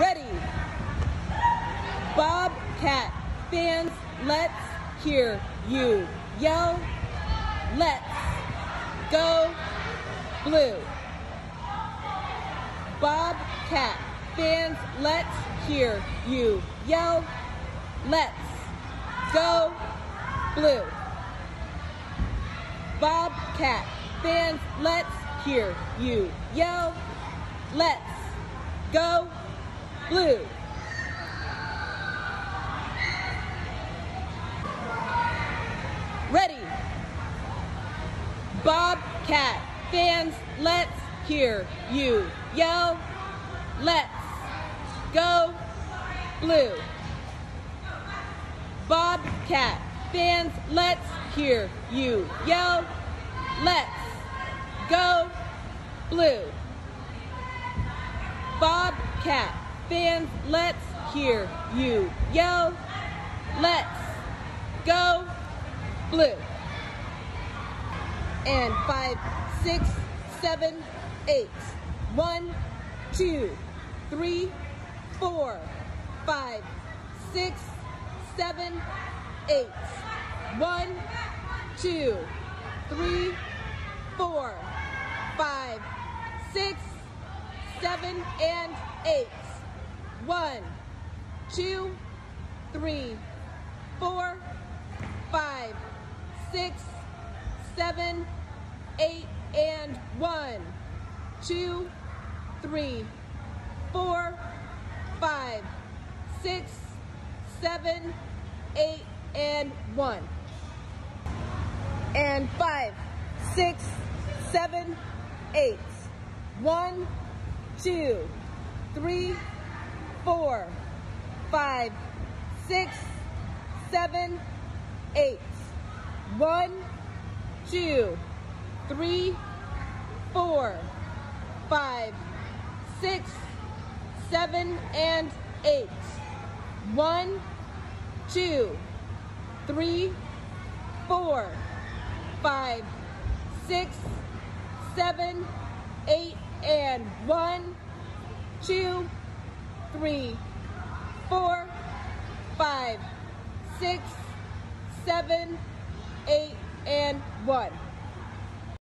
Ready. Bobcat fans, let's hear you yell. Let's go blue. Bobcat fans, let's hear you yell. Let's go blue. Bobcat fans, let's hear you yell. Let's go blue. Ready. Bobcat fans, let's hear you yell. Let's go blue. Bobcat fans, let's hear you yell. Let's go blue. Bobcat fans, let's hear you yell. Let's go blue. And five, six, seven, eight. One, two, three, four, five, six, seven, eight. One, two, three, four, five, six, seven, and eight. One, two, three, four, five, six, seven, eight, and one, two, three, four, five, six, seven, eight, and one. And five, six, seven, eight. One, two, three, four, five, six, seven, eight. One, two, three, four, five, six, seven, and eight. One, two, three, four, five, six, seven, eight, and one, two, three, four, five, six, seven, eight, and one.